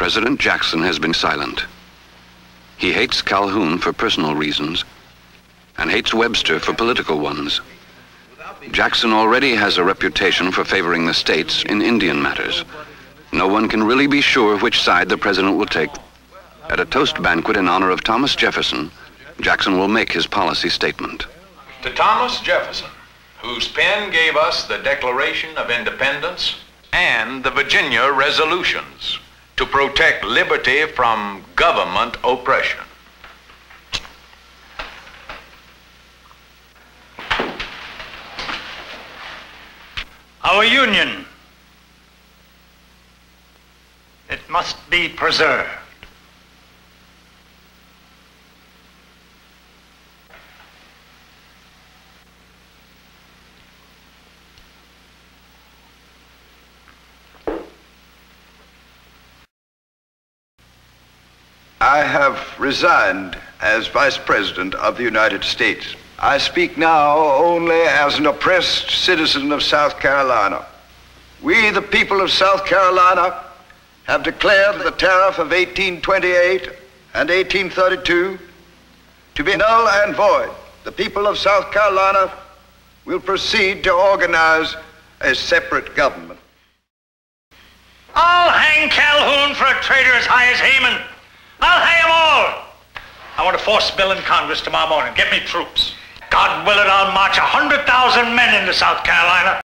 President Jackson has been silent. He hates Calhoun for personal reasons and hates Webster for political ones. Jackson already has a reputation for favoring the states in Indian matters. No one can really be sure which side the president will take. At a toast banquet in honor of Thomas Jefferson, Jackson will make his policy statement. To Thomas Jefferson, whose pen gave us the Declaration of Independence and the Virginia resolutions to protect liberty from government oppression. Our Union, it must be preserved. I have resigned as Vice President of the United States. I speak now only as an oppressed citizen of South Carolina. We, the people of South Carolina, have declared the tariff of 1828 and 1832 to be null and void. The people of South Carolina will proceed to organize a separate government. I'll hang Calhoun for a traitor as high as Haman. I'll hang them all. I want to force bill in Congress tomorrow morning. Get me troops. God willing, I'll march a 100,000 men into South Carolina.